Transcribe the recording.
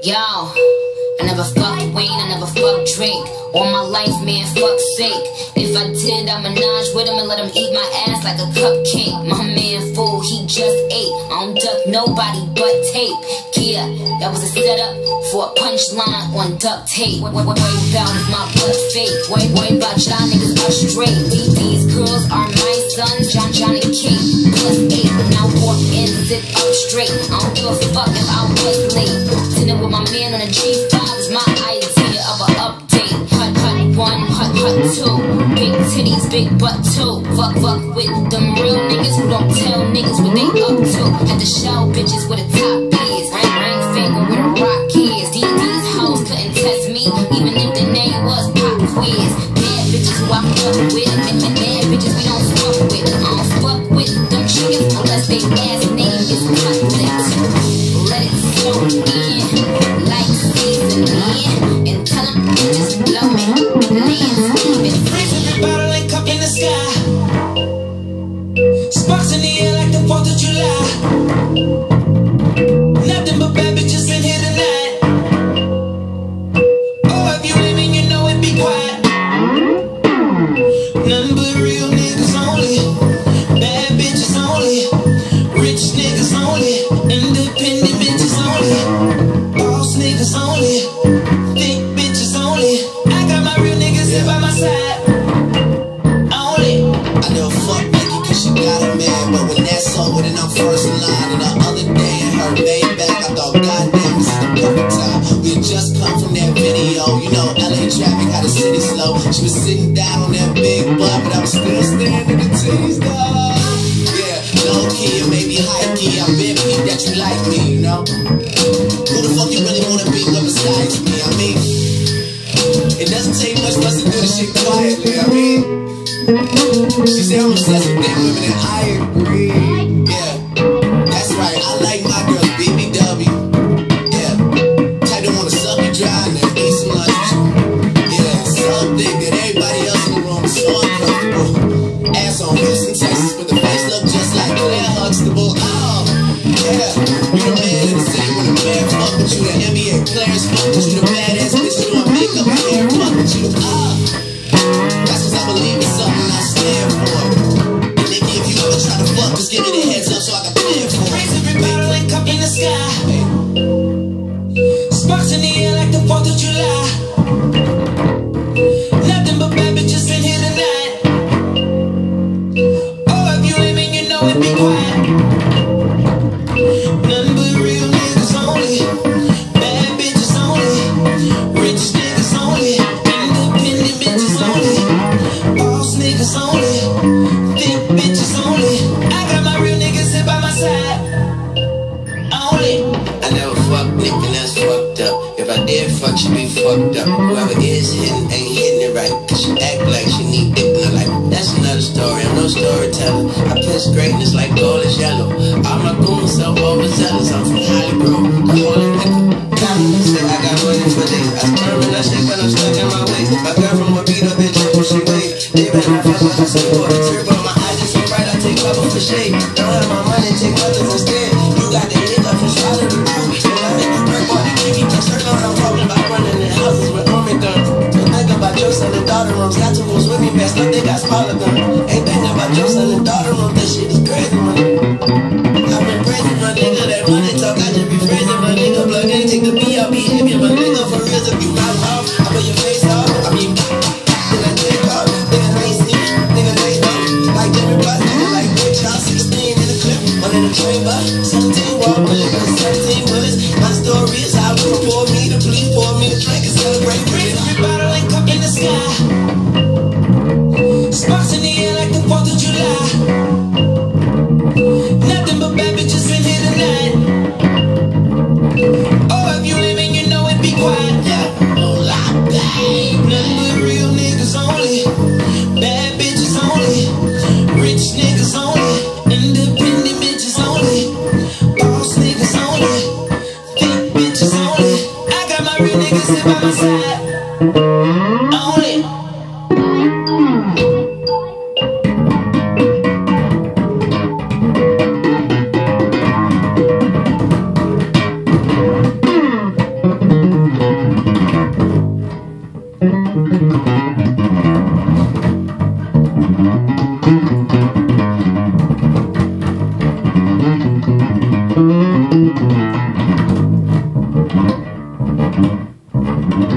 Yo, I never fucked Wayne, I never fucked Drake. All my life, man, fuck sake. If I did, I menage with him and let him eat my ass like a cupcake. My man fool, he just ate. I don't duck nobody but tape. Yeah, that was a setup for a punchline on duct tape. What, worry about my blood fake? Worry, worry about y'all niggas are straight. These, girls are my sons, John, Johnny King. Plus eight, when I walk in, sit up straight. I don't give a fuck if I was late. Sitting with my man on a G5 is my idea of an update. Hut, hut, one, hut, hut, two. Big titties, big butt, two. Fuck, fuck with them real niggas who don't tell niggas what they up to. At the show, bitches with a top is. Ring, ring finger with a rock is. These, these hoes couldn't test me, even if the name was Pop Quiz. Bad bitches who I fuck with, and bad bitches with. I. Let it in, like and tell them bitches blow it. Landscaping. Every bottle and cup in the sky. Sparks in the air like the 4th of July. Independent bitches only. Boss niggas only. Thick bitches only. I got my real niggas here by my side. Only. I Nikki cause she got a man But when first line And the other day in her I thought this is the perfect time We just come from that video You know traffic had the city slow She was sitting down on that big butt But I was still staring at the titties know Who the fuck you really wanna be with besides me? I mean It doesn't take much for us to do this shit quietly, I mean. She said I'm obsessed with thick women and I you If I did fuck, she be fucked up. Whoever is hitting ain't hitting it right. Cause she act like she need dick in her life. That's another story, I'm no storyteller. I piss greatness like gold is yellow. All my goons so overzealous. I'm from Hollywood, the holy nigga. Say I got money for days. I sperm and I shake when I'm stuck in my waist. My girl from a beat up bitch, what she weigh. They better not fuck with the support. Turbo, my eyes is so bright, I take cover for shade. Don't have my money, take others instead. You got the daughter rooms. Got two rooms with me, best up, they got smaller guns. Ain't thinking about son and daughter rooms. That shit is crazy, man. I've been crazy, my nigga. That money talk, I just be crazy, my nigga. Plug in, take the B, I'll be heavy, my nigga. For real, if you mouth off, I put your face off. I mean, then I take off. Nigga, ain't see me. Nigga, they know. Like Jimmy nigga, like Big Charles, 16 in the clip. One in the train, but 17 walk with it, 17 with. My story is how it pour me to please pour me to drink and celebrate real niggas